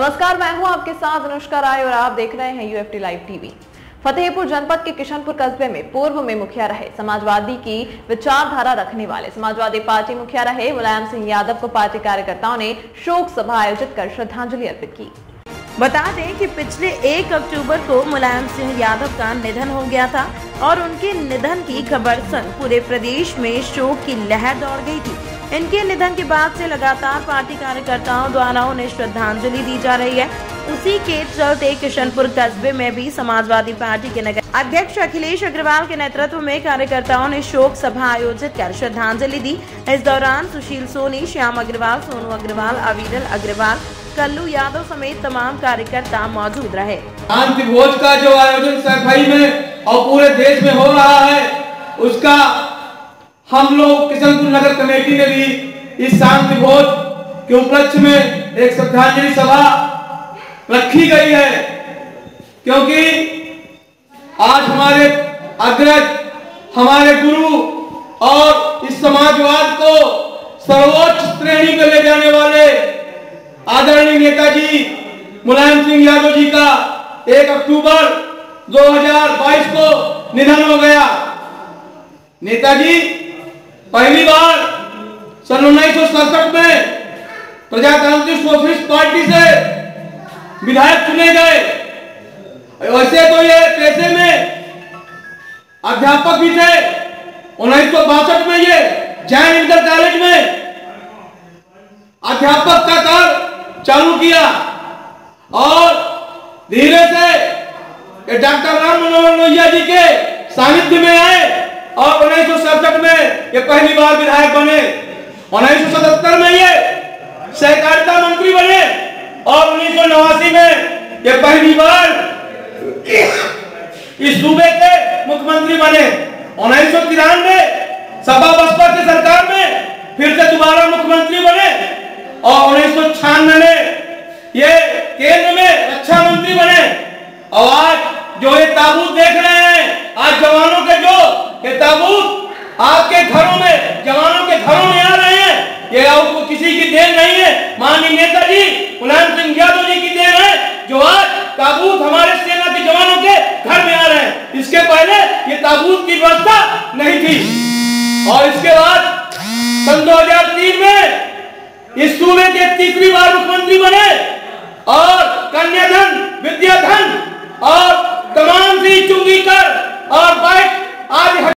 नमस्कार, मैं हूँ आपके साथ अनुष्का राय और आप देख रहे हैं यूएफटी लाइव टीवी फतेहपुर जनपद के किशनपुर कस्बे में पूर्व में मुखिया रहे समाजवादी की विचारधारा रखने वाले समाजवादी पार्टी मुखिया रहे मुलायम सिंह यादव को पार्टी कार्यकर्ताओं ने शोक सभा आयोजित कर श्रद्धांजलि अर्पित की। बता दें कि पिछले 1 अक्टूबर को मुलायम सिंह यादव का निधन हो गया था और उनके निधन की खबर सुन पूरे प्रदेश में शोक की लहर दौड़ गई थी। इनके निधन के बाद से लगातार पार्टी कार्यकर्ताओं द्वारा उन्हें श्रद्धांजलि दी जा रही है। उसी के चलते किशनपुर कस्बे में भी समाजवादी पार्टी के नगर अध्यक्ष अखिलेश अग्रवाल के नेतृत्व में कार्यकर्ताओं ने शोक सभा आयोजित कर श्रद्धांजलि दी। इस दौरान सुशील सोनी, श्याम अग्रवाल, सोनू अग्रवाल, अविरल अग्रवाल, कल्लू यादव समेत तमाम कार्यकर्ता मौजूद रहे। शांति भोज का जो आयोजन में और पूरे देश में हो रहा है, उसका हम लोग किशनपुर नगर कमेटी ने भी इस शांति भोज के उपलक्ष्य में एक श्रद्धांजलि सभा रखी गई है, क्योंकि आज हमारे अग्रज, हमारे गुरु और इस समाजवाद को सर्वोच्च श्रेणी में ले जाने वाले आदरणीय नेताजी मुलायम सिंह यादव जी का एक अक्टूबर 2022 को निधन हो गया। नेताजी पहली बार सन उन्नीस सौ सड़सठ में प्रजातांत्रिक सोशलिस्ट पार्टी से विधायक चुने गए। वैसे तो ये पैसे में अध्यापक भी थे। उन्नीस सौ बासठ में ये जैन इंटर कॉलेज में अध्यापक का कार्य चालू किया। और धीरे से डॉक्टर राम मनोहर लोहिया जी के सानिध्य में आए। और उन्नीस सौ सड़सठ में ये पहली बार विधायक बने। उन्नीस सौ सतहत्तर में ये सहकारिता मंत्री बने। और उन्नीस सौ नवासी में ये पहली बार इस सूबे के मुख्यमंत्री बने। उन्नीस सौ तिरानवे सपा बसपा की सरकार में फिर से दोबारा मुख्यमंत्री बने। और उन्नीस सौ छियानवे में ये केंद्र में रक्षा मंत्री बने। और आज जो ये ताबूत देख रहे हैं, आज जवानों के जो ये ताबूत आपके घरों में, जवानों के घरों में आ रहे हैं। ये आपको किसी की देन नहीं है। माननीय नेता जी मुलायम सिंह यादव जी की देन है, जो आज ताबूत हमारे सेना के जवानों के घर में आ रहे हैं। इसके पहले ये ताबूत की व्यवस्था नहीं थी। और इसके बाद सन 2003 में